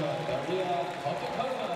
Deutschland, Andrea Otto-Kallmann.